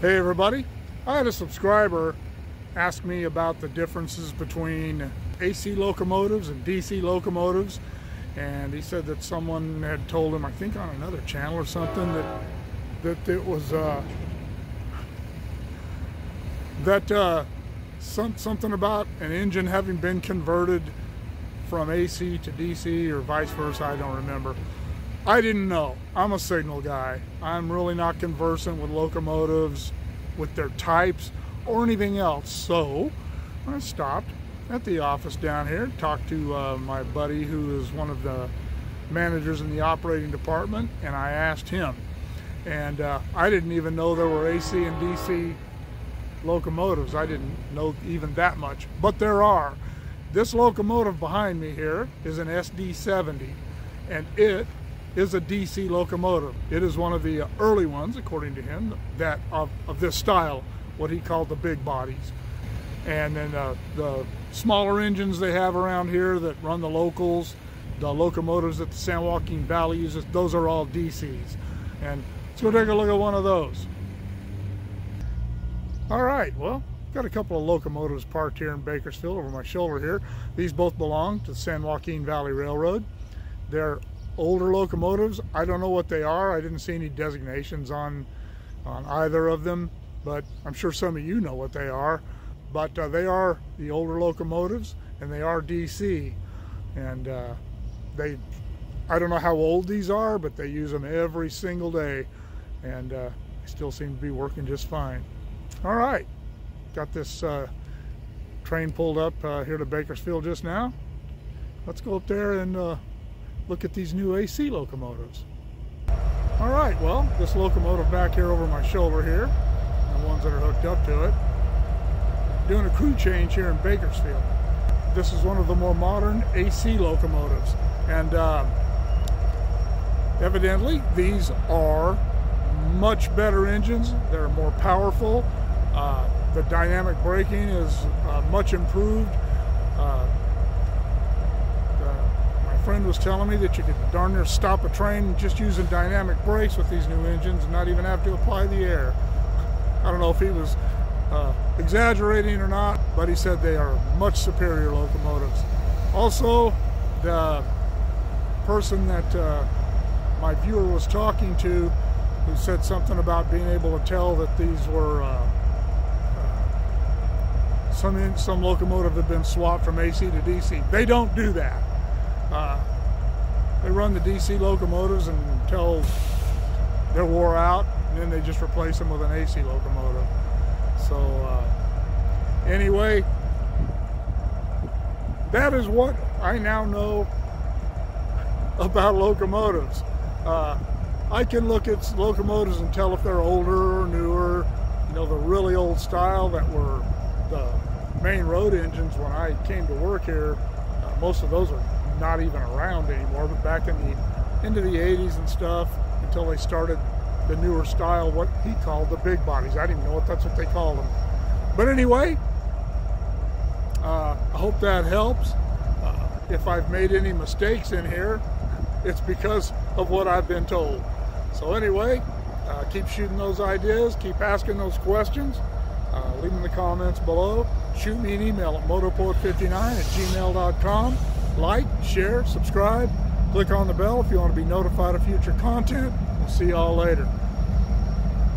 Hey everybody, I had a subscriber ask me about the differences between AC locomotives and DC locomotives and he said that someone had told him, I think on another channel or something, that that it was uh, that uh, some, something about an engine having been converted from AC to DC or vice versa, I don't remember. I didn't know. I'm a signal guy. I'm really not conversant with locomotives, with their types, or anything else. So I stopped at the office down here, talked to uh, my buddy who is one of the managers in the operating department, and I asked him. And uh, I didn't even know there were AC and DC locomotives. I didn't know even that much, but there are. This locomotive behind me here is an SD70, and it is a DC locomotive. It is one of the early ones, according to him, that of, of this style, what he called the big bodies. And then uh, the smaller engines they have around here that run the locals, the locomotives that the San Joaquin Valley uses, those are all DCs. And let's go take a look at one of those. All right, well, got a couple of locomotives parked here in Bakersfield over my shoulder here. These both belong to the San Joaquin Valley Railroad. They're older locomotives. I don't know what they are. I didn't see any designations on, on either of them, but I'm sure some of you know what they are. But uh, they are the older locomotives and they are DC. And uh, they, I don't know how old these are, but they use them every single day. And uh, they still seem to be working just fine. All right, got this uh, train pulled up uh, here to Bakersfield just now. Let's go up there and uh, look at these new AC locomotives. All right, well, this locomotive back here over my shoulder here, the ones that are hooked up to it, doing a crew change here in Bakersfield. This is one of the more modern AC locomotives, and uh, evidently these are much better engines. They're more powerful. Uh, the dynamic braking is uh, much improved. Friend was telling me that you could darn near stop a train just using dynamic brakes with these new engines and not even have to apply the air. I don't know if he was uh, exaggerating or not, but he said they are much superior locomotives. Also, the person that uh, my viewer was talking to who said something about being able to tell that these were uh, uh some some locomotive had been swapped from AC to DC. They don't do that. Uh, they run the DC locomotives until they're wore out, and then they just replace them with an AC locomotive. So uh, anyway, that is what I now know about locomotives. Uh, I can look at locomotives and tell if they're older or newer. You know, the really old style that were the main road engines when I came to work here, uh, most of those are not even around anymore, but back in the into the 80s and stuff until they started the newer style, what he called the big bodies. I didn't even know if that's what they called them. But anyway, uh, I hope that helps. Uh, if I've made any mistakes in here, it's because of what I've been told. So anyway, uh, keep shooting those ideas, keep asking those questions, uh, leave them in the comments below. Shoot me an email at motorport59 at gmail.com like, share, subscribe, click on the bell if you want to be notified of future content. We'll see y'all later.